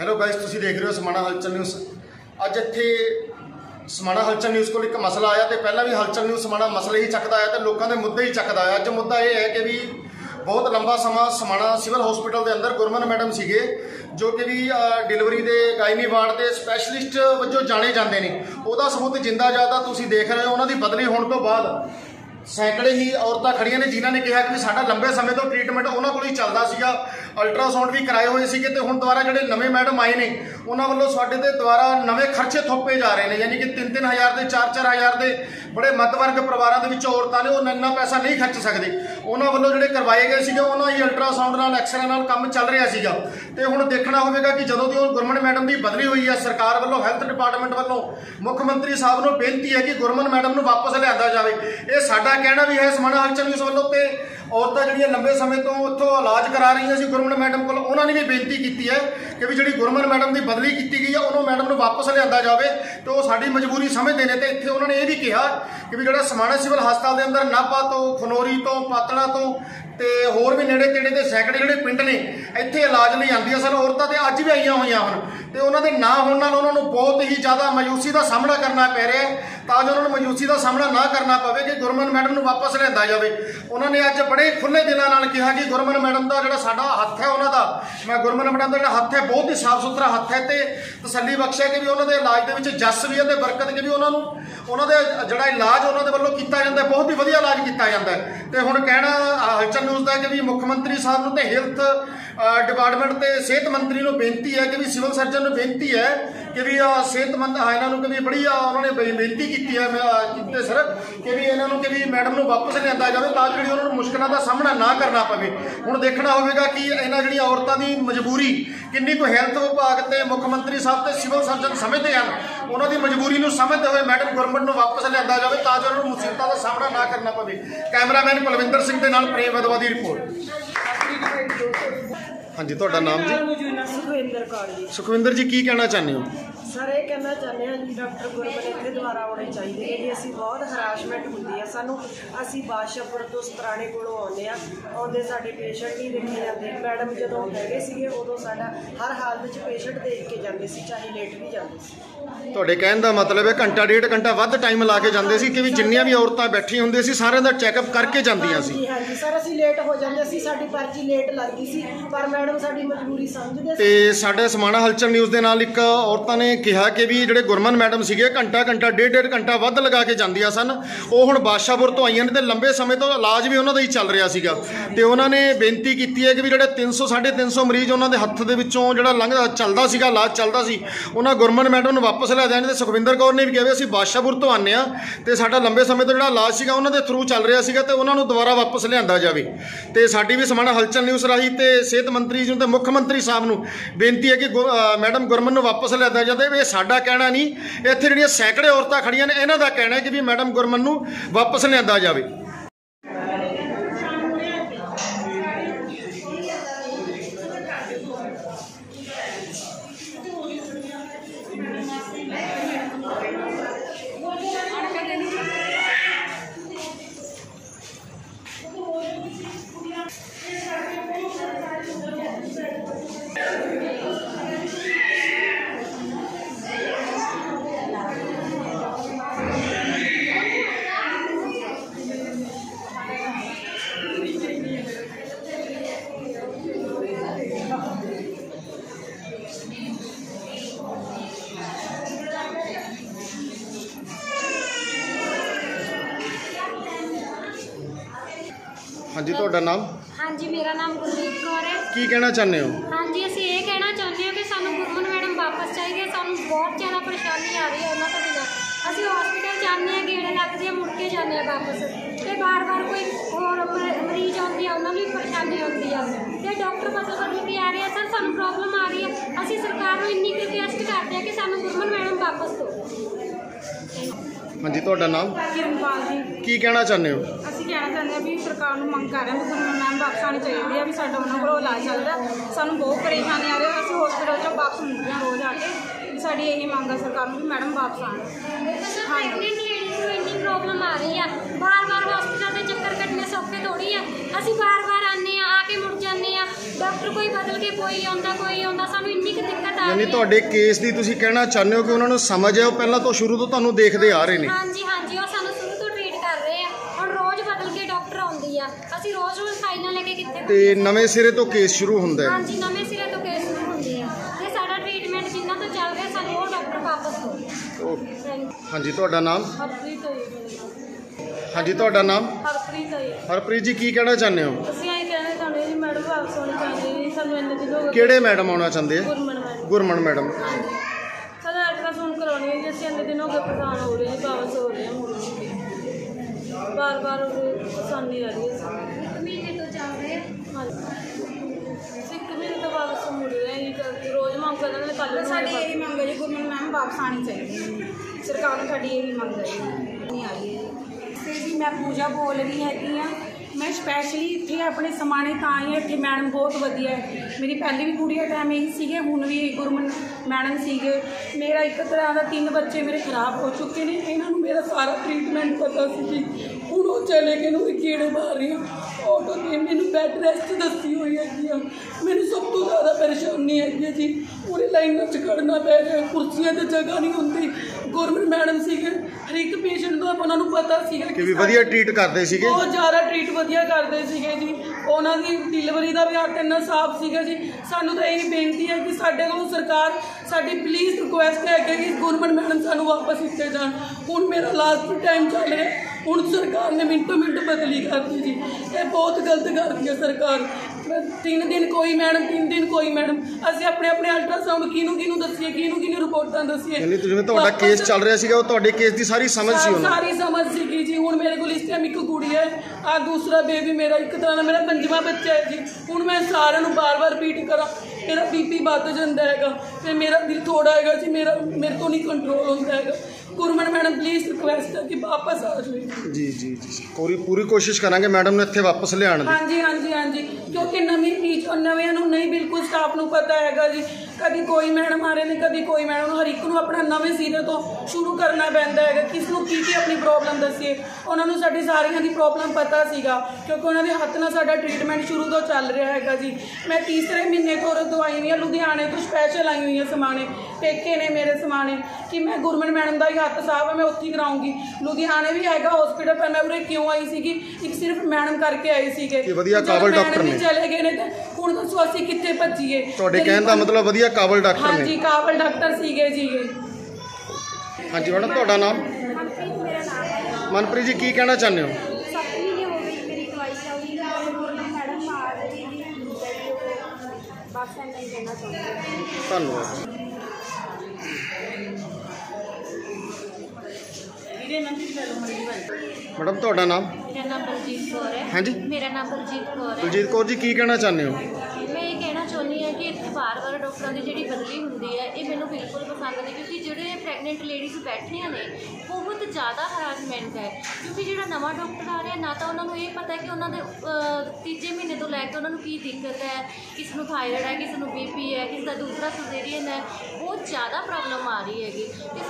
Hello guys ਤੁਸੀਂ ਦੇਖ ਰਹੇ ਹੋ ਸਮਾਣਾ ਹਲਚਲ ਨਿਊਜ਼ ਅੱਜ ਇੱਥੇ ਸਮਾਣਾ ਹਲਚਲ ਨਿਊਜ਼ ਕੋਲ ਇੱਕ ਮਸਲਾ ਆਇਆ ਤੇ ਪਹਿਲਾਂ ਵੀ ਹਲਚਲ ਨਿਊਜ਼ ਸਮਾਣਾ ਮਸਲੇ ਹੀ ਚੱਕਦਾ ਆਇਆ ਤੇ ਲੋਕਾਂ ਦੇ ਮੁੱਦੇ ਹੀ ਚੱਕਦਾ ਆਇਆ। ਅੱਜ ਮੁੱਦਾ ਇਹ ਹੈ ਕਿ ਵੀ ਬਹੁਤ ਲੰਬਾ ਸਮਾਂ ਸਮਾਣਾ ਸਿਵਲ ਹਸਪੀਟਲ ਦੇ ਅੰਦਰ ਗੁਰਮਨ ਮੈਡਮ ਸੀਗੇ, ਜੋ ਕਿ ਵੀ ਡਿਲੀਵਰੀ ਦੇ ਗਾਇਨੀ ਵਾਰਡ ਦੇ ਸਪੈਸ਼ਲਿਸਟ ਵਜੋਂ ਜਾਣੇ ਜਾਂਦੇ ਨੇ। ਉਹਦਾ ਸਬੂਤ ਜਿੰਦਾ ਜਾਦਾ ਤੁਸੀਂ ਦੇਖ ਰਹੇ ਹੋ, ਉਹਨਾਂ ਦੀ ਬਦਲੀ ਹੋਣ ਤੋਂ ਬਾਅਦ ਸੈਂਕੜੇ ਹੀ ਔਰਤਾਂ ਖੜੀਆਂ ਨੇ ਜਿਨ੍ਹਾਂ ਨੇ ਕਿਹਾ ਕਿ ਸਾਡਾ ਲੰਬੇ ਸਮੇਂ ਤੋਂ ਟ੍ਰੀਟਮੈਂਟ ਉਹਨਾਂ ਕੋਲ ਹੀ ਚੱਲਦਾ ਸੀਗਾ। ਅਲਟਰਾਸਾਊਂਡ ਵੀ ਕਰਾਏ ਹੋਏ ਸੀਗੇ ਤੇ ਹੁਣ ਦੁਬਾਰਾ ਜਿਹੜੇ ਨਵੇਂ ਮੈਡਮ ਆਏ ਨੇ, ਉਹਨਾਂ ਵੱਲੋਂ ਸਾਡੇ ਤੇ ਦੁਬਾਰਾ ਨਵੇਂ ਖਰਚੇ ਥੋਪੇ ਜਾ ਰਹੇ ਨੇ, ਯਾਨੀ ਕਿ 3-3000 ਦੇ 4-4000 ਦੇ ਬੜੇ ਮੱਧ ਵਰਗ ਪਰਿਵਾਰਾਂ ਦੇ ਵਿੱਚ ਔਰਤਾਂ ਨੇ, ਉਹ ਇੰਨਾ ਪੈਸਾ ਨਹੀਂ ਖਰਚ ਸਕਦੇ। ਉਹਨਾਂ ਵੱਲੋਂ ਜਿਹੜੇ ਕਰਵਾਏ ਗਏ ਸੀਗੇ, ਉਹਨਾਂ ਹੀ ਅਲਟਰਾਸਾਊਂਡ ਨਾਲ ਐਕਸਰੇ ਨਾਲ ਕੰਮ ਚੱਲ ਰਿਹਾ ਸੀਗਾ। ਤੇ ਹੁਣ ਦੇਖਣਾ ਹੋਵੇਗਾ ਕਿ ਜਦੋਂ ਦੀ ਉਹ ਗੁਰਮਨ ਮੈਡਮ ਦੀ ਬਦਲੀ ਹੋਈ ਹੈ ਸਰਕਾਰ ਵੱਲੋਂ ਹੈਲਥ ਡਿਪਾਰਟਮੈਂਟ ਵੱਲੋਂ ਮੁੱਖ ਮੰਤਰੀ ਸਾਹਿਬ ਨੂੰ ਬੇਨਤੀ ਹੈ ਕਿ ਗੁਰਮਨ ਮੈਡਮ ਨੂੰ ਵਾਪਸ ਲਿਆਂਦਾ ਜਾਵੇ। ਇਹ ਸਾਡਾ ਕਹਿਣਾ ਵੀ ਹੈ ਸਮਾਣਾ ਹਲਚਲ ਨਿਊਜ਼ ਵੱਲੋਂ ਤੇ ਔਰਤਾਂ ਜਿਹੜੀਆਂ ਲੰਬੇ ਸਮੇਂ ਤੋਂ ਉੱਥੋਂ ਇਲਾਜ ਕਰਾ ਰਹੀਆਂ ਸੀ ਗੁਰਮਨ ਮੈਡਮ ਕੋਲ, ਉਹਨਾਂ ਨੇ ਵੀ ਬੇਨਤੀ ਕੀਤੀ ਹੈ ਕਿ ਵੀ ਜਿਹੜੀ ਗੁਰਮਨ ਮੈਡਮ ਦੀ ਬਦਲੀ ਕੀਤੀ ਗਈ ਹੈ ਉਹਨੂੰ ਮੈਡਮ ਨੂੰ ਵਾਪਸ ਲਿਆਂਦਾ ਜਾਵੇ ਤੇ ਉਹ ਸਾਡੀ ਮਜਬੂਰੀ ਸਮਝਦੇ ਨੇ ਤੇ ਇੱਥੇ ਉਹਨਾਂ ਨੇ ਇਹ ਵੀ ਕਿਹਾ ਕਿ ਵੀ ਜਿਹੜਾ ਸਮਾਣਾ ਸਿਵਲ ਹਸਪਤਾਲ ਦੇ ਅੰਦਰ ਨਾਭਾ ਤੋਂ, ਖਨੋਰੀ ਤੋਂ, ਪਾਤੜਾ ਤੋਂ ਤੇ ਹੋਰ ਵੀ ਨੇੜੇ ਤੇੜੇ ਦੇ ਸੈਂਕੜੇ ਜਿਹੜੇ ਪਿੰਡ ਨੇ, ਇੱਥੇ ਇਲਾਜ ਲਈ ਆਉਂਦੀਆਂ ਸਨ, ਔਰਤਾਂ ਤੇ ਅੱਜ ਵੀ ਆਈਆਂ ਹੋਈਆਂ ਹਨ। ਤੇ ਉਹਨਾਂ ਦੇ ਨਾ ਹੋਣ ਨਾਲ ਉਹਨਾਂ ਨੂੰ ਬਹੁਤ ਹੀ ਜ਼ਿਆਦਾ ਮਾਯੂਸੀ ਦਾ ਸਾਹਮਣਾ ਕਰਨਾ ਪੈ ਰਿਹਾ ਹੈ। ਤਾਂ ਜੋ ਉਹਨਾਂ ਨੂੰ ਮਾਯੂਸੀ ਦਾ ਸਾਹਮਣਾ ਨਾ ਕਰਨਾ ਪਵੇ ਕਿ ਗੁਰਮਨ ਮੈਡਮ ਨੂੰ ਵਾਪਸ ਲਿਆਂਦਾ ਜਾਵੇ। ਉਹਨਾਂ ਨੇ ਅੱਜ ਬੜੇ ਖੁੱਲੇ ਦਿਲਾਂ ਨਾਲ ਕਿਹਾ ਕਿ ਗੁਰਮਨ ਮੈਡਮ ਦਾ ਜਿਹੜਾ ਸਾਡਾ ਹੱਥ ਹੈ, ਉਹਨਾਂ ਦਾ, ਮੈਂ ਗੁਰਮਨ ਮੈਡਮ ਦਾ ਜਿਹੜਾ ਹੱਥ ਹੈ, ਬਹੁਤ ਹੀ ਸਾਫ਼ ਸੁਥਰਾ ਹੱਥ ਹੈ ਤੇ ਤਸੱਲੀ ਬਖਸ਼ਿਆ ਕਿ ਵੀ ਉਹਨਾਂ ਦੇ ਇਲਾਜ ਦੇ ਵਿੱਚ ਜਸ ਵੀ ਹੈ ਤੇ ਬਰਕਤ ਕਿ ਵੀ ਉਹਨਾਂ ਨੂੰ, ਉਹਨਾਂ ਦੇ ਜਿਹੜਾ ਇਲਾਜ ਉਹਨਾਂ ਦੇ ਵੱਲੋਂ ਕੀਤਾ ਜਾਂਦਾ ਹੈ, ਬਹੁਤ ਹੀ ਵਧੀਆ ਇਲਾਜ ਕੀਤਾ ਜਾਂਦਾ ਹੈ। ਤੇ ਹੁਣ ਕਹਿਣਾ ਹਲਚਲ ਨਿਊਜ਼ ਦਾ ਕਿ ਵੀ ਮੁੱਖ ਮੰਤਰੀ ਸਾਹਿਬ ਨੂੰ ਤੇ ਹੈਲਥ ਡਿਪਾਰਟਮੈਂਟ ਤੇ ਸਿਹਤ ਮੰਤਰੀ ਨੂੰ ਬੇਨਤੀ ਹੈ ਕਿ ਵੀ ਸਿਵਲ ਸਰਜਨ ਨੂੰ ਬੇਨਤੀ ਹੈ ਕਿ ਵੀ ਸਿਹਤਮੰਦ ਹਾਂ ਇਹਨਾਂ ਨੂੰ ਕਿ ਵੀ ਬੜੀ ਆ, ਉਹਨਾਂ ਨੇ ਬੇਨਤੀ ਕੀਤੀ ਹੈ ਕਿਤੇ ਸਰ, ਕਿ ਵੀ ਇਹਨਾਂ ਨੂੰ ਕਿ ਵੀ ਮੈਡਮ ਨੂੰ ਵਾਪਸ ਲਿਆਂਦਾ ਜਾਵੇ ਤਾਂ ਜਿਹੜੀ ਉਹਨਾਂ ਨੂੰ ਮੁਸ਼ਕਲਾਂ ਦਾ ਸਾਹਮਣਾ ਨਾ ਕਰਨਾ ਪਵੇ। ਹੁਣ ਦੇਖਣਾ ਹੋਵੇਗਾ ਕਿ ਇਹਨਾਂ ਜਿਹੜੀਆਂ ਔਰਤਾਂ ਦੀ ਮਜਬੂਰੀ, ਕਿੰਨੀ ਕੁ ਹੈਲਥ ਵਿਭਾਗ ਤੇ ਮੁੱਖ ਮੰਤਰੀ ਸਾਹਿਬ ਤੇ ਸਿਵਲ ਸਰਜਨ ਸਮਝਦੇ ਹਨ, ਉਹਨਾਂ ਦੀ ਮਜਬੂਰੀ ਨੂੰ ਸਮਝਦੇ ਹੋਏ ਮੈਡਮ ਗੁਰਮਟ ਨੂੰ ਵਾਪਸ ਲਿਆਂਦਾ ਜਾਵੇ ਤਾਂ ਜੋ ਉਹਨਾਂ ਨੂੰ ਮੁਸੀਬਤਾਂ ਦਾ ਸਾਹਮਣਾ ਨਾ ਕਰਨਾ ਪਵੇ। ਕੈਮਰਾਮੈਨ ਕੁਲਵਿੰਦਰ ਸਿੰਘ ਦੇ ਨਾਲ ਪ੍ਰੇਮ ਵਦਵਾ ਦੀ ਰਿਪੋਰਟ। ਹਾਂਜੀ ਤੁਹਾਡਾ ਨਾਮ ਜੀ? ਸੁਖਵਿੰਦਰ ਕੌਰ ਜੀ। ਸੁਖਵਿੰਦਰ ਜੀ ਕੀ ਕਹਿਣਾ ਚਾਹੁੰਦੇ ਹੋ? ਸਰ ਇਹ ਕਹਿਣਾ ਚਾਹੁੰਦੇ ਹਾਂ ਜੀ ਡਾਕਟਰ ਗੁਰਬਨ ਇੱਥੇ ਦੁਬਾਰਾ ਆਉਣੇ ਚਾਹੀਦੇ ਨੇ ਜੀ। ਅਸੀਂ ਬਹੁਤ ਹਰਾਸ਼ਮੈਂਟ ਹੁੰਦੀ ਹੈ ਸਾਨੂੰ ਅਸੀਂ ਬਾਦਸ਼ਾਹਪੁਰ ਤੋਂ ਸਤਰਾਣੇ ਕੋਲੋਂ ਆਉਂਦੇ ਆ। ਆਉਂਦੇ ਸਾਡੇ ਪੇਸ਼ੈਂਟ ਨਹੀਂ ਦੇਖੇ ਜਾਂਦੇ। ਮੈਡਮ ਜਦੋਂ ਹੈਗੇ ਸੀਗੇ ਉਦੋਂ ਸਾਡਾ ਹਰ ਹਾਲ ਵਿੱਚ ਪੇਸ਼ੈਂਟ ਦੇਖ ਕੇ ਜਾਂਦੇ ਸੀ ਚਾਹੇ ਲੇਟ ਵੀ ਜਾਂਦੇ ਸੀ। ਤੁਹਾਡੇ ਕਹਿਣ ਦਾ ਮਤਲਬ ਹੈ ਘੰਟਾ ਡੇਢ ਘੰਟਾ ਵੱਧ ਟਾਈਮ ਲਾ ਕੇ ਜਾਂਦੇ ਸੀ ਕਿ ਵੀ ਜਿੰਨੀਆਂ ਵੀ ਔਰਤਾਂ ਬੈਠੀਆਂ ਹੁੰਦੀਆਂ ਸੀ ਸਾਰਿਆਂ ਦਾ ਚੈੱਕਅਪ ਕਰਕੇ ਜਾਂਦੀਆਂ ਸੀ। ਹਾਂਜੀ ਸਰ ਅਸੀਂ ਲੇਟ ਹੋ ਜਾਂਦੇ ਸੀ ਸਾਡੀ ਪਰਚੀ ਲੇਟ ਲੱਗਦੀ ਸੀ ਪਰ ਮੈਡਮ ਸਾਡੀ ਮਜਬੂਰੀ ਸਮਝਦੇ ਸੀ। ਤੇ ਸਾਡੇ ਸਮਾਣਾ ਹਲਚਲ ਨਿਊਜ਼ ਦੇ ਨਾਲ ਇੱਕ ਔਰਤਾਂ ਨੇ ਕਿਹਾ ਕਿ ਵੀ ਜਿਹੜੇ ਗੁਰਮਨ ਮੈਡਮ ਸੀਗੇ ਘੰਟਾ ਘੰਟਾ ਡੇਢ ਡੇਢ ਘੰਟਾ ਵੱਧ ਲਗਾ ਕੇ ਜਾਂਦੀਆਂ ਸਨ। ਉਹ ਹੁਣ ਬਾਦਸ਼ਾਹਪੁਰ ਤੋਂ ਆਈਆਂ ਨੇ ਤੇ ਲੰਬੇ ਸਮੇਂ ਤੋਂ ਇਲਾਜ ਵੀ ਉਹਨਾਂ ਦਾ ਹੀ ਚੱਲ ਰਿਹਾ ਸੀਗਾ। ਤੇ ਉਹਨਾਂ ਨੇ ਬੇਨਤੀ ਕੀਤੀ ਹੈ ਕਿ ਵੀ ਜਿਹੜੇ 300 350 ਮਰੀਜ਼ ਉਹਨਾਂ ਦੇ ਹੱਥ ਦੇ ਵਿੱਚੋਂ ਜਿਹੜਾ ਲੰਘਦਾ ਚੱਲਦਾ ਸੀਗਾ ਇਲਾਜ ਚੱਲਦਾ ਸੀ ਉਹਨਾਂ ਗੁਰਮਨ ਮੈਡਮ ਨੂੰ ਵਾਪਸ ਲੈ ਜਾਣ। ਤੇ ਸੁਖਵਿੰਦਰ ਕੌਰ ਨੇ ਵੀ ਕਿਹਾ ਵੀ ਅਸੀਂ ਬਾਦਸ਼ਾਹਪੁਰ ਤੋਂ ਆਨੇ ਆ ਤੇ ਸਾਡਾ ਲੰਬੇ ਸਮੇਂ ਤੋਂ ਜਿਹੜਾ ਇਲਾਜ ਸੀਗਾ ਉਹਨਾਂ ਦੇ ਥਰੂ ਚੱਲ ਰਿਹਾ ਸੀਗਾ ਤੇ ਉਹਨਾਂ ਨੂੰ ਦੁਬਾਰਾ ਵਾਪਸ ਲਿਆਂਦਾ ਜਾਵੇ। ਤੇ ਸਾਡੀ ਵੀ ਸਮਾਣਾ ਹਲਚਲ ਨਿਊਜ਼ ਰਾਹੀਂ ਤੇ ਸਿਹਤ ਮੰਤਰੀ ਜੀ ਨੂੰ ਤੇ ਮੁੱਖ ਮੰਤਰੀ ਸਾਹਿਬ ਨੂੰ ਬੇਨਤੀ ਹੈ ਕਿ ਮੈਡਮ ਗੁਰਮਨ ਨੂੰ ਵਾਪਸ ਲਿਆਂਦਾ ਜਾਵੇ। ਇਹ ਸਾਡਾ ਕਹਿਣਾ ਨਹੀਂ, ਇੱਥੇ ਜਿਹੜੀਆਂ ਸੈਂਕੜੇ ਔਰਤਾਂ ਖੜੀਆਂ ਨੇ, ਇਹਨਾਂ ਦਾ ਕਹਿਣਾ ਹੈ ਕਿ ਵੀ ਮੈਡਮ ਗੁਰਮਨ ਨੂੰ ਵਾਪਸ ਲਿਆਂਦਾ ਜਾਵੇ। ਤੁਹਾਡਾ ਨਾਮ? ਹਾਂਜੀ ਮੇਰਾ ਨਾਮ ਗੁਰਦੀਪ ਕੌਰ ਹੈ। ਕੀ ਕਹਿਣਾ ਚਾਹੁੰਦੇ ਹੋ? ਹਾਂਜੀ ਅਸੀਂ ਇਹ ਕਹਿਣਾ ਚਾਹੁੰਦੇ ਹਾਂ ਕਿ ਸਾਨੂੰ ਗੁਰਮਨ ਮੈਡਮ ਵਾਪਸ ਚਾਹੀਦੀ ਹੈ ਸਾਨੂੰ ਬਹੁਤ ਜ਼ਿਆਦਾ ਪਰੇਸ਼ਾਨੀ ਆ ਰਹੀ ਹੈ ਉਹਨਾਂ ਤੋਂ ਬਿਨਾਂ। ਅਸੀਂ ਹਸਪੀਟਲ ਜਾਂਦੇ ਹਾਂ ਗੇੜੇ ਲੱਗਦੇ ਆ ਮੁੜ ਕੇ ਜਾਂਦੇ ਆ ਵਾਪਸ। ਤੇ ਬਾਰ-ਬਾਰ ਕੋਈ ਹੋਰ ਮ- ਮਰੀਜ਼ ਆਉਂਦੀ ਆ ਉਹਨਾਂ ਨੂੰ ਵੀ ਪਰੇਸ਼ਾਨੀ ਆਉਂਦੀ ਆ। ਤੇ ਡਾਕਟਰ ਬਦਲ ਬਦਲ ਕੇ ਆ ਰਹੇ ਆ ਸਰ ਸਾਨੂੰ ਪ੍ਰੋਬਲਮ ਆ ਰਹੀ ਹੈ। ਅਸੀਂ ਸਰਕਾਰ ਨੂੰ ਇੰਨੀ ਰਿਕੁਐਸਟ ਕਰਦੇ ਆ ਕਿ ਸਾਨੂੰ ਗੁਰਮਨ ਮੈਡਮ ਵਾਪਸ ਦਿਓ। ਹਾਂਜੀ ਤੁਹਾਡਾ ਨਾਮ? ਕਿਰਨਪਾਲ ਜੀ। ਕੀ ਕਹਿਣਾ ਚਾਹੁੰਦੇ ਹੋ? ਅਸੀਂ ਕਹਿਣਾ ਚਾਹੁੰਦੇ ਹਾਂ ਵੀ ਸਰਕਾਰ ਨੂੰ ਮੰਗ ਕਰ ਰਹੇ ਹਾਂ ਵੀ ਸਾਨੂੰ ਮੈਮ ਵਾਪਸ ਆਉਣੀ ਚਾਹੀਦੀ ਹੈ ਵੀ ਸਾਡਾ ਉਹਨਾਂ ਕੋਲੋਂ ਇਲਾਜ ਚੱਲਦਾ ਸਾਨੂੰ ਬਹੁਤ ਪਰੇਸ਼ਾਨੀ ਆ ਰਹੀ ਹੈ। ਅਸੀਂ ਹਸਪੀਟਲ ਚੋਂ ਵਾਪਸ ਮੁੜਦੇ ਹਾਂ ਰੋਜ਼ ਆ ਕੇ। ਵੀ ਸਾਡੀ ਇਹੀ ਮੰਗ ਹੈ ਸਰਕਾਰ ਨੂੰ ਵੀ ਮੈਡਮ ਵਾਪਸ ਆਉਣ। ਪ੍ਰੈਗਨੈਂਟ ਲੇਡੀਜ਼ ਨੂੰ ਇੰਨੀ ਪ੍ਰੋਬਲਮ ਆ ਰਹੀ ਆ। ਬਾਰ-ਬਾਰ ਹਸਪੀਟਲ ਦੇ ਚੱਕਰ ਕੱਟਣੇ ਸੌਖੇ ਥੋੜੀ ਆ। ਅਸੀਂ ਬਾਰ-ਬਾਰ ਆਨੇ ਆ ਆ ਕੇ ਮੁੜ ਜਾਂਦੇ ਆ। ਡਾਕਟਰ ਕੋਈ ਬਦਲ ਕੇ ਕੋਈ ਆਉਂਦਾ ਕੋਈ ਆਉਂਦਾ ਸਾਨੂੰ ਇੰਨੀ ਕੁ ਦਿੱਕਤ ਯਾਨੀ ਰਹੇ ਆ। ਤੁਹਾਡੇ ਕੇਸ ਦੀ ਤੁਸੀਂ ਕਹਿਣਾ ਚਾਹੁੰਦੇ ਹੋ ਕਿ ਉਹਨਾਂ ਨੂੰ ਸਮਝ ਹੈ ਉਹ ਪਹਿਲਾਂ ਤੋਂ ਸ਼ੁਰੂ ਤੋਂ ਤੁਹਾਨੂੰ ਦੇਖਦੇ ਆ ਰਹੇ ਨੇ। ਹਾਂਜੀ ਹਾਂਜੀ ਉਹ ਸਾਨੂੰ ਆਉਂਦੀ ਆ। ਅਸੀਂ ਰੋਜ਼ ਰੋਜ਼ ਫਾਈਲਾਂ ਲੈ ਕੇ ਕਿੱਥੇ ਤੇ ਨਵੇਂ ਸਿਰੇ ਤੋਂ ਕੇਸ ਸ਼ੁਰੂ ਹੁੰਦਾ ਹੈ। ਹਾਂਜੀ ਨਵੇਂ ਸਿਰੇ ਤੋਂ ਕੇਸ ਸ਼ੁਰੂ ਹੁੰਦੇ ਆ। ਤੇ ਸਾਡਾ ਟ੍ਰੀਟਮੈਂਟ ਜਿੰਨਾ ਤੋਂ ਚੱਲ ਰਿਹਾ ਸਾਨੂੰ ਉਹ ਡਾਕਟਰ ਵਾਪਸ ਦੋ। ਉਹ- ਹਾਂਜੀ। ਤੁਹਾਡਾ ਨਾਮ? ਹਰਪ੍ਰੀਤ ਹੈ ਹਾਂਜੀ ਤੁਹਾਡਾ ਨਾਮ? ਹਰਪ੍ਰੀਤ ਹੈ ਹਰਪ੍ਰੀਤ ਜੀ ਕੀ ਕਹਿਣਾ ਚਾਹੁੰਦੇ ਹੋ? ਅਸੀਂ ਇਹ ਕਹਿਣਾ ਚਾਹੁੰਦੇ ਹਾਂ ਜੀ ਮੈਡਮ ਵਾਪਸ ਆਉਣੀ ਚਾਹੀਦੀ ਜੀ। ਸਾਨੂੰ ਇੰਨੇ ਦਿਨ ਹੋ ਗਏ ਕਿਹੜੇ ਮੈਡਮ ਆਉਣਾ ਚਾਹੁੰਦੇ ਆ? ਗੁਰਮਨ ਮੈਡਮ ਗੁਰਮਨ ਮੈਡਮ ਹਾਂਜੀ। ਸਾਡਾ ਅਲਟਰਾਸਾਊਂਡ ਕਰਾਉਣੀ ਹੈ ਜੀ ਅਸੀਂ ਇੰਨੇ ਦਿਨ ਹੋ ਗਏ ਪਰੇਸ਼ਾਨ ਹੋ ਰਹੇ ਜੀ ਵਾਪਸ ਹੋ ਰਹੇ ਹਾਂ ਮੁੜ ਬਾਰ ਬਾਰ ਆਸਾਨੀ ਆ ਰਹੀ ਹੈ। ਮਹੀਨੇ ਤੋਂ ਚੱਲ ਰਹੇ ਆ। ਸਿੱਖ ਮਹੀਨੇ ਤੋਂ ਵਾਪਸ ਮੁੜ ਰਹੇ ਹਾਂ ਰੋਜ਼ ਮੰਗ ਕਰਦੇ ਨੇ ਕੱਲ ਨੂੰ ਸਾਡੀ ਇਹੀ ਮੰਗ ਹੈ ਜੀ ਗੁਰਮਨ ਮੈਮ ਵਾਪਸ ਆਣੀ ਚਾਹੀਦੀ ਹੈ। ਸਰਕਾਰ ਨੂੰ ਸਾਡੀ ਇਹੀ ਮੰਗ ਹੈ ਨਹੀਂ ਆਈ ਹੈ ਤੇ ਜੀ ਮੈਂ ਪੂਜਾ ਬੋਲ ਰਹੀ ਹੈਗੀ ਆ। ਮੈਂ ਸਪੈਸ਼ਲੀ ਇੱਥੇ ਆਪਣੇ ਸਮਾਣੇ ਤਾਂ ਆਈ ਹਾਂ, ਇੱਥੇ ਮੈਡਮ ਬਹੁਤ ਵਧੀਆ ਹੈ। ਮੇਰੀ ਪਹਿਲੀ ਵੀ ਕੁੜੀ ਦਾ ਟਾਈਮ ਇਹੀ ਸੀਗੇ, ਹੁਣ ਵੀ ਗੁਰਮਨ ਮੈਡਮ ਸੀਗੇ। ਮੇਰਾ ਇੱਕ ਤਰ੍ਹਾਂ ਦਾ ਤਿੰਨ ਬੱਚੇ ਮੇਰੇ ਖਰਾਬ ਹੋ ਚੁੱਕੇ ਨੇ, ਇਹਨਾਂ ਨੂੰ ਮੇਰਾ ਸਾਰਾ ਟ੍ਰੀਟਮੈਂਟ ਪਤਾ ਸੀ ਜੀ। ਹੁਣ ਉਹ ਚਲੇ ਗਏ ਨੂੰ ਵੀ ਕੀੜੇ ਮਾਰ ਰਹੀ ਆ। ਆਟੋ ਨੇ ਮੈਨੂੰ ਬੈੱਡ ਰੈਸਟ ਦੱਸੀ ਹੋਈ ਹੈਗੀ ਆ। ਮੈਨੂੰ ਸਭ ਤੋਂ ਜ਼ਿਆਦਾ ਪਰੇਸ਼ਾਨੀ ਹੈਗੀ ਹੈ ਜੀ। ਪੂਰੀ ਲਾਈਨ ਵਿੱਚ ਖੜਨਾ ਪੈ ਰਿਹਾ ਕੁਰਸੀਆਂ ਤੇ ਜਗ੍ਹਾ ਨਹੀਂ ਹੁੰਦੀ। ਗੌਰਮੈਂਟ ਮੈਡਮ ਸੀਗੇ ਹਰ ਇੱਕ ਪੇਸ਼ੈਂਟ ਦਾ ਉਹਨਾਂ ਨੂੰ ਪਤਾ ਸੀਗਾ ਕਿ ਵੀ ਵਧੀਆ ਟ੍ਰੀਟ ਕਰਦੇ ਸੀਗੇ। ਬਹੁਤ ਜ਼ਿਆਦਾ ਟ੍ਰੀਟ ਵਧੀਆ ਕਰਦੇ ਸੀਗੇ ਜੀ। ਉਹਨਾਂ ਦੀ ਡਿਲੀਵਰੀ ਦਾ ਵੀ ਹੱਥ ਇੰਨਾ ਸਾਫ਼ ਸੀਗਾ ਜੀ। ਸਾਨੂੰ ਤਾਂ ਇਹ ਬੇਨਤੀ ਹੈ ਕਿ ਸਾਡੇ ਕੋਲੋਂ ਸਰਕਾਰ ਸਾਡੀ ਪਲੀਜ਼ ਰਿਕੁਐਸਟ ਹੈ ਕਿ ਗਵਰਨਮੈਂਟ ਮੈਡਮ ਸਾਨੂੰ ਵਾਪਸ ਦਿੱਤੇ ਜਾਣ। ਹੁਣ ਮੇਰਾ ਲਾਸਟ ਟਾਈਮ ਚੱਲ ਰਿਹਾ। ਹੁਣ ਸਰਕਾਰ ਨੇ ਮਿੰਟੋ ਮਿੰਟ ਬਦਲੀ ਕਰਤੀ ਜੀ। ਇਹ ਬਹੁਤ ਗਲਤ ਕਰਦੀ ਹੈ ਸਰਕਾਰ। ਤਿੰਨ ਦਿਨ ਕੋਈ ਮੈਡਮ ਤਿੰਨ ਦਿਨ ਕੋਈ ਮੈਡਮ। ਅਸੀਂ ਆਪਣੇ ਆਪਣੇ ਅਲਟਰਾਸਾਊਂਡ ਕਿਹਨੂੰ ਕਿਹਨੂੰ ਦੱਸੀਏ ਕਿਹਨੂੰ ਕਿਹਨੂੰ ਰਿਪੋਰਟਾਂ ਦੱਸੀਏ। ਯਾਨੀ ਜਿਵੇਂ ਤੁਹਾਡਾ ਵਾਪਸ- ਕੇਸ ਚੱਲ ਰਿਹਾ ਸੀਗਾ ਉਹ ਤੁਹਾਡੇ ਕੇਸ ਦੀ ਸਾਰੀ ਸਮਝ ਸੀ ਉਹਨਾਂ ਨੂੰ। ਸਾਰੀ ਸਮਝ ਸੀਗੀ ਜੀ। ਹੁਣ ਮੇਰੇ ਕੋਲ ਇਸ ਟਾਈਮ ਇੱਕ ਕੁੜੀ ਹੈ ਆ ਦੂਸਰਾ ਬੇਬੀ ਮੇਰਾ ਇੱਕ ਤਰ੍ਹਾਂ ਦਾ ਮੇਰਾ ਪੰਜਵਾਂ ਬੱਚਾ ਹੈ ਜੀ। ਹੁਣ ਮੈਂ ਸਾਰਿਆਂ ਨੂੰ ਬਾਰ-ਬਾਰ ਰਿਪੀਟ ਕਰਾਂ ਮੇਰਾ ਬੀਪੀ ਵੱਧ ਜਾਂਦਾ ਹੈਗਾ ਤੇ ਮੇਰਾ ਦਿਲ ਥੋੜਾ ਹੈਗਾ ਜੀ ਮੇਰਾ ਮੇਰੇ ਤੋਂ ਨਹੀਂ ਕੰਟਰੋਲ ਹੁੰਦਾ ਹੈਗਾ। ਗੁਰਮਨ ਮੈਡਮ ਪਲੀਜ਼ ਰਿਕੁਐਸਟ ਹੈ ਕਿ ਵਾਪਸ ਆ ਜਾਓ ਜੀ ਜੀ ਜੀ। ਪੂਰੀ ਪੂਰੀ ਕੋਸ਼ਿਸ਼ ਕਰਾਂਗੇ ਮੈਡਮ ਨੂੰ ਇੱਥੇ ਵਾਪਸ ਲਿਆਉਣ ਦੀ। ਹਾਂਜੀ ਹਾਂਜੀ ਹਾਂਜੀ। ਕਿਉਂਕਿ ਨਵੀਂ ਟੀਚ ਨਵਿਆਂ ਨੂੰ ਨਹੀਂ ਬਿਲਕੁਲ ਸਟਾਫ ਨੂੰ ਪਤਾ ਹੈਗਾ ਜੀ। ਕਦੀ ਕੋਈ ਮੈਡਮ ਆ ਰਹੇ ਨੇ ਕਦੀ ਕੋਈ ਮੈਡਮ ਹਰ ਇੱਕ ਨੂੰ ਆਪਣਾ ਨਵੇਂ ਸਿਰੇ ਤੋਂ ਸ਼ੁਰੂ ਕਰਨਾ ਪੈਂਦਾ ਹੈਗਾ। ਕਿਸ ਨੂੰ ਕੀ ਕੀ ਆਪਣੀ ਪ੍ਰੋਬਲਮ ਦੱਸੀਏ? ਉਹਨਾਂ ਨੂੰ ਸਾਡੀ ਸਾਰੀਆਂ ਦੀ ਪ੍ਰੋਬਲਮ ਪਤਾ ਸੀਗਾ ਕਿਉਂਕਿ ਉਹਨਾਂ ਦੇ ਹੱਥ ਨਾਲ ਸਾਡਾ ਟ੍ਰੀਟਮੈਂਟ ਸ਼ੁਰੂ ਤੋਂ ਚੱਲ ਰਿਹਾ ਹੈਗਾ ਜੀ। ਮੈਂ ਤੀਸਰੇ ਮਹੀਨੇ ਤੋਂ ਉਰੋਂ ਆਈ ਹੋਈ ਹਾਂ। ਲੁਧਿਆਣੇ ਤੋਂ ਸਪੈਸ਼ਲ ਆਈ ਹੋਈ ਹਾਂ ਸਮਾਣੇ। ਪੇਕੇ ਨੇ ਮੇਰੇ ਸਮਾਣੇ। ਕਿ ਮੈਂ ਗੁਰਮਨ ਮੈਡਮ ਦਾ ਹੀ ਹੱਥ ਸਾਫ਼ ਹੈ ਮੈਂ ਉੱਥੇ ਹੀ ਕਰਾਉਂਗੀ ਲੁਧਿਆਣੇ ਵੀ ਹੈਗਾ ਹਸਪੀਟਲ ਪਰ ਮੈਂ ਉਰੇ ਕਿਉਂ ਆਈ ਸੀਗੀ ਇੱਕ ਸਿਰਫ ਮੈਡਮ ਕਰਕੇ ਆਈ ਸੀਗੇ ਕਿ ਵਧੀਆ ਜਦ ਕਾਬਲ madam ਡਾਕਟਰ ਵੀ ਨੇ। ਚਲੇ ਗਏ ਨੇ ਤੇ ਹੁਣ ਦੱਸੋ ਅਸੀਂ ਕਿੱਥੇ ਭੱਜੀਏ ਤੁਹਾਡੇ ਮੇਰੀ ਕਹਿਣ ਦਾ ਮਤਲਬ ਵਧੀਆ ਕਾਬਲ ਡਾਕਟਰ ਨੇ। ਹਾਂਜੀ ਕਾਬਲ ਡਾਕਟਰ ਸੀਗੇ ਜੀ ਇਹ। ਹਾਂਜੀ ਮੈਡਮ ਤੁਹਾਡਾ ਨਾਮ? ਮਨਪ੍ਰੀਤ ਮੇਰਾ ਨਾਮ ਹੈ। ਮਨਪ੍ਰੀਤ ਜੀ ਕੀ ਕਹਿਣਾ ਚਾਹੁੰਦੇ ਹੋ? ਸੱਤ ਮਹੀਨੇ ਹੋ ਗਏ ਜੀ ਮੇਰੀ ਦਵਾਈ ਚੱਲਦੀ ਹੈ ਗੁਰਮਨ ਮੈਡਮ ਆ ਰਹੀ ਹੈ ਬਸ ਇੰਨਾ ਹੀ ਕਹਿਣਾ ਚਾਹੁੰਦੀ ਹਾਂ। ਧੰਨਵਾਦ। ਮੈਡਮ ਤੁਹਾਡਾ ਨਾਮ? ਮੇਰਾ ਨਾਮ ਬਲਜੀਤ ਕੌਰ ਹੈ। ਹਾਂਜੀ? ਮੇਰਾ ਨਾਮ ਬਲਜੀਤ ਕੌਰ ਹੈ। ਬਲਜੀਤ ਕੌਰ ਜੀ ਕੀ ਕਹਿਣਾ ਚਾਹੁੰਦੇ ਹੋ ਮੈਂ ਇਹ ਕਹਿਣਾ ਚਾਹੁੰਦੀ ਹਾਂ ਕਿ ਇੱਥੇ ਬਾਰ-ਬਾਰ ਡਾਕਟਰਾਂ ਦੀ ਜਿਹੜੀ ਬਦਲੀ ਹੁੰਦੀ ਹੈ ਇਹ ਮੈਨੂੰ ਬਿਲਕੁਲ ਪਸੰਦ ਨਹੀਂ ਕਿਉਂਕਿ ਜਿਹੜੇ ਪ੍ਰੈਗਨੈਂਟ ਲੇਡੀਜ਼ ਬੈਠੀਆਂ ਨੇ ਬਹੁਤ ਜ਼ਿਆਦਾ ਹਰਾਸਮੈਂਟ ਹੈ। ਕਿਉਂਕਿ ਜਿਹੜਾ ਨਵਾਂ ਡਾਕਟਰ ਆ ਰਿਹਾ ਨਾ ਤਾਂ ਉਹਨਾਂ ਨੂੰ ਇਹ ਪਤਾ ਕਿ ਉਹਨਾਂ ਦੇ ਤੀਜੇ ਮਹੀਨੇ ਤੋਂ ਲੈ ਕੇ ਉਹਨਾਂ ਨੂੰ ਕੀ ਦਿੱਕਤ ਹੈ ਕਿਸ ਨੂੰ ਥਾਇਰਾਇਡ ਹੈ ਕਿਸ ਨੂੰ ਬੀਪੀ ਹੈ ਕਿਸ ਦਾ ਦੂਸਰਾ ਸਰਜਰੀਨ ਹੈ ਬਹੁਤ ਜ਼ਿਆਦਾ ਪ੍ਰੋਬਲਮ ਆ ਰਹੀ ਹੈਗੀ।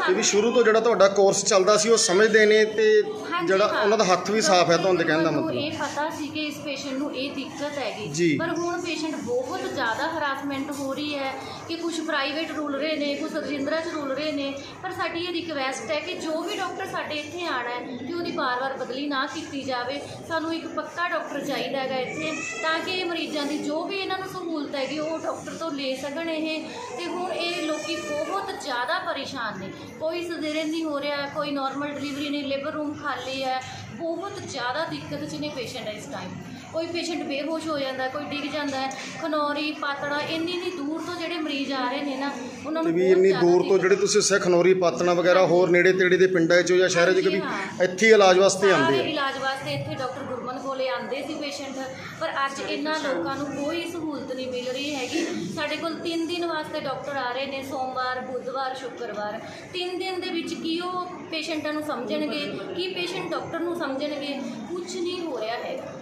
ਤੇ ਵੀ ਸ਼ੁਰੂ ਤੋਂ ਜਿਹੜਾ ਤੁਹਾਡਾ ਕੋਰਸ ਚੱਲਦਾ ਸੀ ਉਹ ਸਮਝਦੇ ਨੇ ਤੇ ਹਾਂਜੀ, ਜਿਹੜਾ ਹਾਂ। ਉਹਨਾਂ ਦਾ ਹੱਥ ਵੀ ਸਾਫ਼ ਹੈ ਤੁਹਾਨੂੰ ਕਹਿਣ ਦਾ ਮੈਨੂੰ ਮਤਲਬ। ਇਹ ਪਤਾ ਸੀ ਕਿ ਇਸ ਪੇਸ਼ੈਂਟ ਨੂੰ ਇਹ ਦਿੱਕਤ ਹੈਗੀ। ਪਰ ਹੁਣ ਪੇਸ਼ੈਂਟ ਬਹੁਤ ਜ਼ਿਆਦਾ ਹਰਾਸਮੈਂਟ ਹੋ ਰਹੀ ਹੈ ਕਿ ਕੁਝ ਪ੍ਰਾਈਵੇਟ ਰੁਲ ਰਹੇ ਨੇ ਕੁਝ ਰਜਿੰਦਰਾ ਚ ਰੁਲ ਰਹੇ ਨੇ। ਪਰ ਸਾਡੀ ਇਹ ਰਿਕਵੈਸਟ ਹੈ ਕਿ ਜੋ ਵੀ ਡਾਕਟਰ ਸਾਡੇ ਇੱਥੇ ਆਣਾ ਹੈ, ਕਿ ਉਹਦੀ ਬਾਰ-ਬਾਰ ਬਦਲੀ ਨਾ ਕੀਤੀ ਜਾਵੇ, ਸਾਨੂੰ ਇੱਕ ਪੱਕਾ ਡਾਕਟਰ ਚਾਹੀਦਾ ਹੈਗਾ ਇੱਥੇ, ਤਾਂ ਕਿ ਇਹ ਮਰੀਜ਼ਾਂ ਦੀ ਜੋ ਵੀ ਇਹਨਾਂ ਨੂੰ ਸਹੂਲਤ ਹੈਗੀ, ਉਹ ਡਾਕਟਰ ਤੋਂ ਲੈ ਸਕਣ ਇਹ, ਤੇ ਹੁਣ ਇਹ ਲੋਕੀ ਬਹੁਤ ਜ਼ਿਆਦਾ ਪਰੇਸ਼ਾਨ ਨੇ। ਕੋਈ ਸਜ਼ੇਰੀਅਨ ਨਹੀਂ ਹੋ ਰਿਹਾ, ਕੋਈ ਨਾਰਮਲ ਡਿਲੀਵਰੀ ਨਹੀਂ ਲੇਬਰ ਰੂਮ ਖਾਲੀ ਹੈ, ਬਹੁਤ ਜ਼ਿਆਦਾ ਦਿੱਕਤ 'ਚ ਨੇ ਪੇਸ਼ੈਂਟ ਇਸ ਟਾਈਮ ਕੋਈ ਪੇਸ਼ੈਂਟ ਬੇਹੋਸ਼ ਹੋ ਜਾਂਦਾ ਕੋਈ ਡਿੱਗ ਜਾਂਦਾ ਹੈ ਖਨੌਰੀ ਪਾਤੜਾ ਇੰਨੀ ਇੰਨੀ ਦੂਰ ਤੋਂ ਜਿਹੜੇ ਮਰੀਜ਼ ਆ ਰਹੇ ਨੇ ਨਾ ਉਹਨਾਂ ਤੇ ਨੂੰ ਵੀ ਬਹੁਤ ਇੰਨੀ ਜ਼ਿਆਦਾ ਦੂਰ ਤੋਂ ਜਿਹੜੇ ਤੁਸੀਂ ਸਖਨੌਰੀ ਪਾਤਣਾ ਵਗੈਰਾ ਹੋਰ ਨੇੜੇ ਤੇੜੇ ਦੇ ਪਿੰਡਾਂ 'ਚੋਂ ਜਾਂ ਸ਼ਹਿਰਾਂ 'ਚ ਹਾਂਜੀ, ਹਾਂ। ਇੱਥੇ ਹੀ ਇਲਾਜ ਵਾਸਤੇ ਆਉਂਦੇ ਸਾਰੇ ਆ? ਇਲਾਜ ਵਾਸਤੇ ਇੱਥੇ ਡਾਕਟਰ ਗੁਰਮਨ ਕੋਲੇ ਆਉਂਦੇ ਸੀ ਪੇਸ਼ੈਂਟ ਪਰ ਅੱਜ ਇਹਨਾਂ ਲੋਕਾਂ ਨੂੰ ਕੋਈ ਸਹੂਲਤ ਨਹੀਂ ਮਿਲ ਰਹੀ ਹੈਗੀ। ਸਾਡੇ ਕੋਲ 3 ਦਿਨ ਵਾਸਤੇ ਡਾਕਟਰ ਆ ਰਹੇ ਨੇ ਸੋਮਵਾਰ ਬੁੱਧਵਾਰ ਸ਼ੁੱਕਰਵਾਰ। 3 ਦਿਨ ਦੇ ਵਿੱਚ ਕੀ ਉਹ ਪੇਸ਼ੈਂਟਾਂ ਨੂੰ ਸਮਝਣਗੇ ਕੀ ਪੇਸ਼ੈਂਟ ਡਾਕਟਰ ਨੂੰ ਸਮਝਣਗੇ? ਕੁਝ ਨਹੀਂ ਹੋ ਰਿਹਾ ਹੈਗਾ।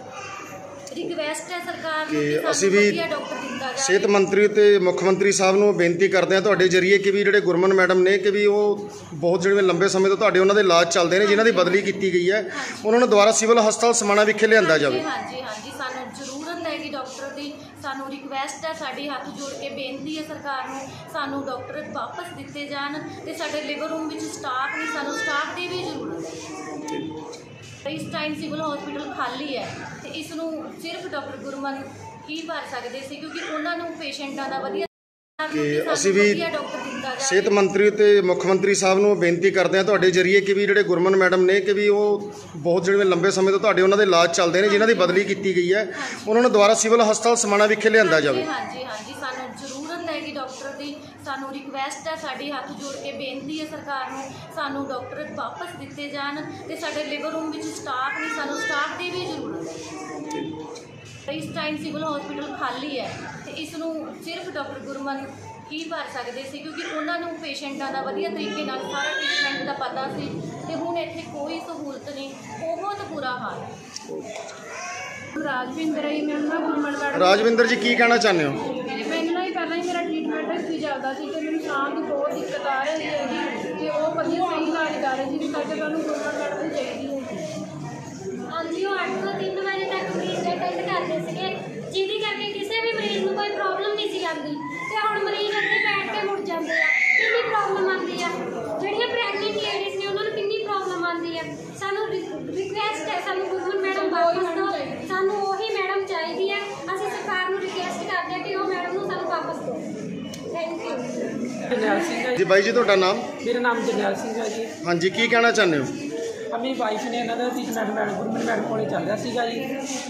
ਰਿਕਵੈਸਟ ਹੈ ਸਰਕਾਰ ਨੂੰ ਕਿ ਅਸੀਂ ਵੀ ਵਧੀਆ ਡਾਕਟਰ ਦਿੱਤਾ ਜਾਵੇ। ਸਿਹਤ ਮੰਤਰੀ ਤੇ ਮੁੱਖ ਮੰਤਰੀ ਸਾਹਿਬ ਨੂੰ ਬੇਨਤੀ ਕਰਦੇ ਆ ਤੁਹਾਡੇ ਜਰੀਏ ਕਿ ਵੀ ਜਿਹੜੇ ਗੁਰਮਨ ਮੈਡਮ ਨੇ ਕਿ ਵੀ ਉਹ ਬਹੁਤ ਜਿਹੜੇ ਲੰਬੇ ਸਮੇਂ ਤੋਂ ਤੁਹਾਡੇ ਉਹਨਾਂ ਦੇ ਇਲਾਜ ਚੱਲਦੇ ਨੇ ਜਿਨ੍ਹਾਂ ਦੀ ਬਦਲੀ ਕੀਤੀ ਗਈ ਹੈ ਉਹਨਾਂ ਨੂੰ ਦੁਬਾਰਾ ਸਿਵਲ ਹਸਪਤਾਲ ਸਮਾਣਾ ਵਿਖੇ ਲਿਆਂਦਾ ਜਾਵੇ। ਹਾਂਜੀ ਹਾਂਜੀ ਸਾਨੂੰ ਜ਼ਰੂਰਤ ਹੈ ਕਿ ਡਾਕਟਰ ਦੀ ਸਾਨੂੰ ਰਿਕਵੈਸਟ ਹੈ ਸਾਡੀ ਹੱਥ ਜੋੜ ਕੇ ਬੇਨਤੀ ਹੈ ਸਰਕਾਰ ਨੂੰ ਸਾਨੂੰ ਡਾਕਟਰ ਵਾਪਸ ਦਿੱਤੇ ਜਾਣ ਤੇ ਸਾਡੇ ਲਿਵਰ ਰੂਮ ਵਿੱਚ ਸਟਾਫ ਨਹੀਂ ਸਾਨੂੰ ਸਟਾਫ ਦੀ ਵੀ ਜ਼ਰੂਰਤ ਹੈ। ਇਸ ਟਾਈਮ ਸਿਵਲ ਹਸਪੀਟਲ ਖਾਲੀ ਹੈ। ਇਸ ਨੂੰ ਸਿਰਫ ਡਾਕਟਰ ਗੁਰਮਨ ਹੀ ਭਰ ਸਕਦੇ ਸੀ ਕਿਉਂਕਿ ਉਹਨਾਂ ਨੂੰ ਪੇਸ਼ੈਂਟਾਂ ਦਾ ਵਧੀਆ ਕਿ ਅਸੀਂ ਵੀ ਸਿਹਤ ਮੰਤਰੀ ਤੇ ਮੁੱਖ ਮੰਤਰੀ ਸਾਹਿਬ ਨੂੰ ਬੇਨਤੀ ਕਰਦੇ ਹਾਂ ਤੁਹਾਡੇ ਜਰੀਏ ਕਿ ਵੀ ਜਿਹੜੇ ਗੁਰਮਨ ਮੈਡਮ ਨੇ ਕਿ ਵੀ ਉਹ ਬਹੁਤ ਜਿਹੜੇ ਲੰਬੇ ਸਮੇਂ ਤੋਂ ਤੁਹਾਡੇ ਉਹਨਾਂ ਦੇ ਇਲਾਜ ਚੱਲਦੇ ਨੇ ਜਿਨ੍ਹਾਂ ਦੀ ਬਦਲੀ ਕੀਤੀ ਗਈ ਹੈ ਉਹਨਾਂ ਨੂੰ ਦੁਬਾਰਾ ਸਿਵਲ ਹਸਪਤਾਲ ਸਮਾਣਾ ਵਿਖੇ ਲਿਆਂਦਾ ਜਾਵੇ। ਹਾਂਜੀ ਹਾਂਜੀ ਸਾਨੂੰ ਜ਼ਰੂਰਤ ਹੈ ਕਿ ਡਾਕਟਰ ਦੀ ਸਾਨੂੰ ਰਿਕਵੈਸਟ ਹੈ ਸਾਡੀ ਹੱਥ ਜੋੜ ਕੇ ਬੇਨਤੀ ਹੈ ਸਰਕਾਰ ਨੂੰ ਸਾਨੂੰ ਡਾਕਟਰ ਵਾਪਸ ਦਿੱਤੇ ਜਾਣ ਤੇ ਸਾਡੇ ਲਿਵਰ ਰੂਮ ਵਿੱਚ ਸਟਾਫ ਨਹੀਂ ਸਾਨੂੰ ਇਸ ਟਾਈਮ ਸਿਵਲ ਹਸਪੀਟਲ ਖਾਲੀ ਹੈ ਤੇ ਇਸ ਨੂੰ ਸਿਰਫ ਡਾਕਟਰ ਗੁਰਮਨ ਹੀ ਭਰ ਸਕਦੇ ਸੀ ਕਿਉਂਕਿ ਉਹਨਾਂ ਨੂੰ ਪੇਸ਼ੈਂਟਾਂ ਦਾ ਵਧੀਆ ਤਰੀਕੇ ਨਾਲ ਸਾਰਾ ਟ੍ਰੀਟਮੈਂਟ ਦਾ ਪਤਾ ਸੀ ਤੇ ਹੁਣ ਇੱਥੇ ਕੋਈ ਸਹੂਲਤ ਨਹੀਂ ਬਹੁਤ ਬੁਰਾ ਹਾਲ ਹੈ। ਰਾਜਵਿੰਦਰ ਹੀ ਮੈਂ ਉਹਨਾਂ ਗੁਰਮਨ ਮੈਡਮ ਰਾਜਵਿੰਦਰ ਜੀ ਕੀ ਕਹਿਣਾ ਚਾਹੁੰਦੇ ਹੋ? ਮੈਨੂੰ ਨਾ ਹੀ ਪਹਿਲਾਂ ਹੀ ਮੇਰਾ ਟ੍ਰੀਟਮੈਂਟ ਇੱਥੇ ਚੱਲਦਾ ਸੀ ਤੇ ਮੈਨੂੰ ਸਾਹ ਦੀ ਬਹੁਤ ਦਿੱਕਤ ਆ ਰਹੀ ਹੈਗੀ ਤੇ ਉਹ ਵਧੀਆ ਸਹੀ ਇਲਾਜ ਕਰ ਰਹੇ ਸੀ ਕਰਕੇ ਸਾਨੂੰ ਗੁਰਮਨ ਮੈਡਮ ਦੀ ਚਾਹੀਦੀ ਹੈ ਹਾਂਜੀ ਉਹ 8 ਤੋਂ 3 ਵਜੇ ਤੱਕ ਮਰੀਜ਼ ਕਰਦੇ ਸੀਗੇ ਜਿਹਦੀ ਕਰਕੇ ਕਿਸੇ ਵੀ ਮਰੀਜ਼ ਨੂੰ ਕੋਈ ਪ੍ਰੋਬਲਮ ਨਹੀਂ ਸੀ ਆਉਂਦੀ। ਤੇ ਹੁਣ ਮਰੀਜ਼ ਅੱਗੇ ਬੈਠ ਕੇ ਮੁੜ ਜਾਂਦੇ ਆ। ਕਿੰਨੀ ਪ੍ਰੋਬਲਮ ਆਉਂਦੀ ਆ? ਜਿਹੜੀਆਂ ਪ੍ਰੈਗਨੈਂਟ ਲੇਡੀਜ਼ ਨੇ ਉਹਨਾਂ ਨੂੰ ਕਿੰਨੀ ਪ੍ਰੋਬਲਮ ਆਉਂਦੀ ਆ? ਸਾਨੂੰ ਰਿਕੁਐਸਟ ਹੈ ਸਾਨੂੰ ਗੁਰਮਨ ਮੈਡਮ ਵਾਪਸ ਦਿਓ। ਸਾਨੂੰ ਉਹੀ ਮੈਡਮ ਚਾਹੀਦੀ ਹੈ ਅਸੀਂ ਸਰਕਾਰ ਨੂੰ ਰਿਕੁਐਸਟ ਕਰਦੇ ਹਾਂ ਕਿ ਉਹ ਮੈਡਮ ਨੂੰ ਸਾਨੂੰ ਵਾਪਸ ਦਿਓ। Thank you Jarnail Singh ji. ਬਾਈ ਜੀ ਤੁਹਾਡਾ ਨਾਮ? ਮੇਰਾ ਨਾਮ ਜਰਨੈਲ ਸਿੰਘ ਹੈ ਜੀ। ਹਾਂਜੀ ਕੀ ਕਹਿਣਾ ਚਾਹੁੰਦੇ ਹੋ? ਆ ਮੇਰੀ ਵਾਈਫ ਨੇ ਇਹਨਾਂ ਦਾ ਟ੍ਰੀਟਮੈਂਟ ਮੈਡਮ ਗੁਰਮਨ ਮੈਡਮ ਕੋਲੇ ਚੱਲ ਰਿਹਾ ਸੀਗਾ ਜੀ।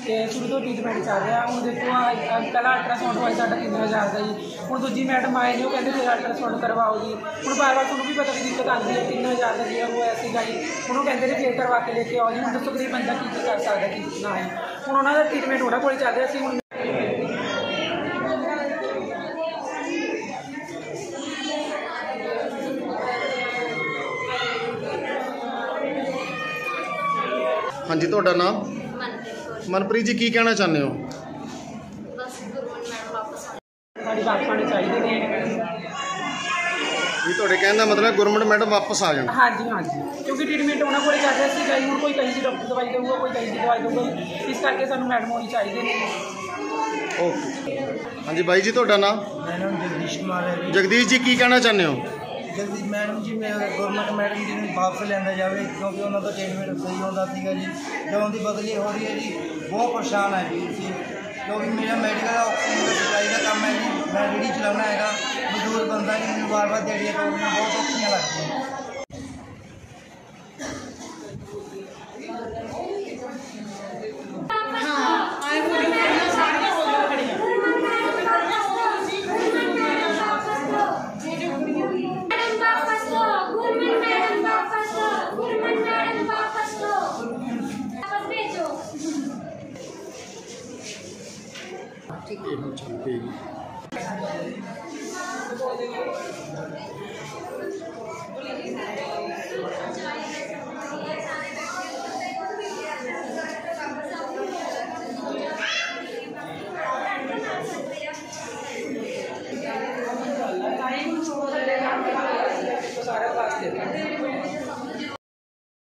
ਤੇ ਸ਼ੁਰੂ ਤੋਂ ਟ੍ਰੀਟਮੈਂਟ ਚੱਲ ਰਿਹਾ। ਹੁਣ ਦੇਖੋ ਆ ਪਹਿਲਾ ਅਲਟਰਾਸਾਊਂਡ ਹੋਇਆ ਸਾਡਾ 3000 ਦਾ ਜੀ। ਹੁਣ ਦੂਜੀ ਮੈਡਮ ਆਏ ਨੇ ਉਹ ਕਹਿੰਦੇ ਫਿਰ ਅਲਟਰਾਸਾਊਂਡ ਕਰਵਾਓ ਜੀ। ਹੁਣ ਬਾਰ ਬਾਰ ਤੁਹਾਨੂੰ ਵੀ ਪਤਾ ਵੀ ਦਿੱਕਤ ਆਉਂਦੀ ਹੈ 3000 ਦਾ ਜੀ ਉਹ ਹੋਇਆ ਸੀਗਾ ਜੀ। ਹੁਣ ਉਹ ਕਹਿੰਦੇ ਨੇ ਫੇਰ ਕਰਵਾ ਕੇ ਲੈ ਕੇ ਆਓ ਜੀ। ਹੁਣ ਦੱਸੋ ਗਰੀਬ ਬੰਦਾ ਕੀ ਕੀ ਕਰ ਸਕਦਾ, ਕੀ ਨਾ ਹੈ। ਹੁਣ ਉਹਨਾਂ ਦਾ ਟ੍ਰੀਟਮੈਂਟ ਉਹਨਾਂ ਕੋਲੇ ਚੱਲ ਰਿਹਾ ਸੀ, ਹੁਣ ਹਾਂਜੀ ਤੁਹਾਡਾ ਨਾਮ? ਮਨਪ੍ਰੀਤ ਕੌਰ। ਮਨਪ੍ਰੀਤ ਜੀ ਕੀ ਕਹਿਣਾ ਚਾਹੁੰਦੇ ਹੋ? ਬਸ ਗੁਰਮਨ ਮੈਡਮ ਵਾਪਸ ਆ। ਸਾਡੀ ਵਾਪਸ ਆਉਣੀ ਚਾਹੀਦੀ ਨੇ ਵੀ ਤੁਹਾਡੇ ਕਹਿਣ ਦਾ ਮਤਲਬ ਹੈ ਗੁਰਮਨ ਮੈਡਮ ਵਾਪਸ ਆ ਜਾਣ। ਹਾਂਜੀ ਹਾਂਜੀ। ਕਿਉਂਕਿ ਟ੍ਰੀਟਮੈਂਟ ਉਹਨਾਂ ਕੋਲੇ ਚੱਲ ਰਿਹਾ ਸੀ ਜੀ ਹੁਣ ਕੋਈ ਕਹੀ ਜੀ ਡਾਕਟਰ ਦਵਾਈ ਦੇਊਗਾ ਕੋਈ ਕਹੀ ਜੀ ਦਵਾਈ ਦੇਊਗਾ। ਇਸ ਕਰਕੇ ਸਾਨੂੰ ਮੈਡਮ ਹੋਣੀ ਚਾਹੀਦੀ ਨੇ ਓਕੇ। ਹਾਂਜੀ ਬਾਈ ਜੀ ਤੁਹਾਡਾ ਨਾਮ? ਮੇਰਾ ਨਾਮ ਜਗਦੀਸ਼ ਕੁਮਾਰ ਹੈ ਜੀ। ਜਗਦੀਸ਼ ਜੀ ਕੀ ਕਹਿਣਾ ਚਾਹੁੰਦੇ ਹੋ? ਜਲਦੀ ਮੈਡਮ ਜੀ ਮੇਰੇ ਗਵਰਨਮੈਂਟ ਮੈਡਮ ਜੀ ਨੂੰ ਵਾਪਸ ਲੈਂਦਾ ਜਾਵੇ, ਕਿਉਂਕਿ ਉਹਨਾਂ ਦਾ ਟ੍ਰੀਟਮੈਂਟ ਸਹੀ ਹੁੰਦਾ ਸੀਗਾ ਜੀ। ਜਦੋਂ ਦੀ ਬਦਲੀ ਹੋ ਰਹੀ ਹੈ ਜੀ, ਬਹੁਤ ਪਰੇਸ਼ਾਨ ਹੈ ਜੀ ਜੀ ਕਿਉਂਕਿ ਮੇਰਾ ਮੈਡੀਕਲ ਆਕਸੀਜਨ ਦਾ ਸਪਲਾਈ ਦਾ ਕੰਮ ਹੈ ਜੀ, ਮੈਂ ਰੇਹੜੀ ਚਲਾਉਣਾ ਹੈਗਾ, ਮਜ਼ਦੂਰ ਬੰਦਾ ਜੀ ਮੈਨੂੰ ਵਾਰ-ਵਾਰ ਦੇੜੀਆਂ ਤੋੜਨੀਆਂ ਬਹੁਤ ਔਖੀਆਂ ਲੱਗਦੀਆਂ। 这个也很常规。